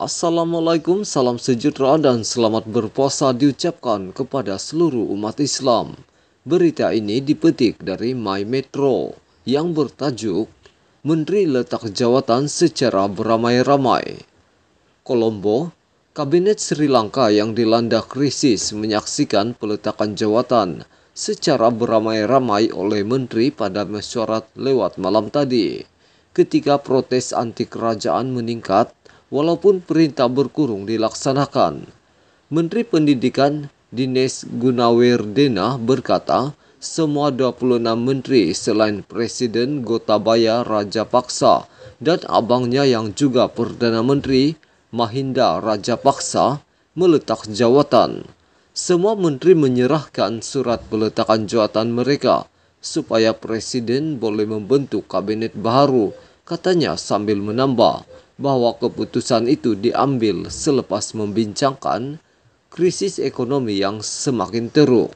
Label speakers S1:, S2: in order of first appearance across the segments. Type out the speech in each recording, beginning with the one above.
S1: Assalamualaikum, salam sejahtera dan selamat berpuasa diucapkan kepada seluruh umat Islam. Berita ini dipetik dari My Metro yang bertajuk Menteri letak jawatan secara beramai-ramai. Kolombo, Kabinet Sri Lanka yang dilanda krisis menyaksikan peletakan jawatan secara beramai-ramai oleh menteri pada mesyuarat lewat malam tadi. Ketika protes anti kerajaan meningkat, walaupun perintah berkurung dilaksanakan. Menteri Pendidikan Dines Gunawardena berkata, semua 26 menteri selain Presiden Gotabaya Rajapaksa dan abangnya yang juga Perdana Menteri Mahinda Rajapaksa meletak jawatan. Semua menteri menyerahkan surat peletakan jawatan mereka supaya presiden boleh membentuk kabinet baru, katanya sambil menambah bahwa keputusan itu diambil selepas membincangkan krisis ekonomi yang semakin teruk.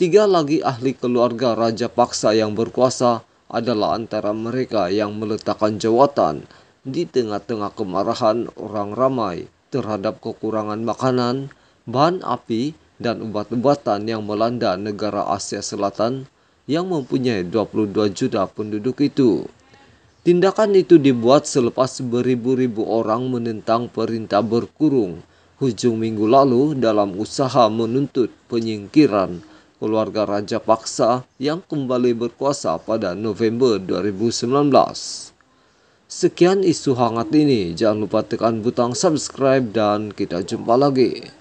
S1: Tiga lagi ahli keluarga Raja Paksa yang berkuasa adalah antara mereka yang meletakkan jawatan di tengah-tengah kemarahan orang ramai terhadap kekurangan makanan, bahan api, dan obat-obatan yang melanda negara Asia Selatan yang mempunyai 22 juta penduduk itu. Tindakan itu dibuat selepas beribu-ribu orang menentang perintah berkurung hujung minggu lalu dalam usaha menuntut penyingkiran keluarga Raja Paksa yang kembali berkuasa pada November 2019. Sekian isu hangat ini. Jangan lupa tekan butang subscribe dan kita jumpa lagi.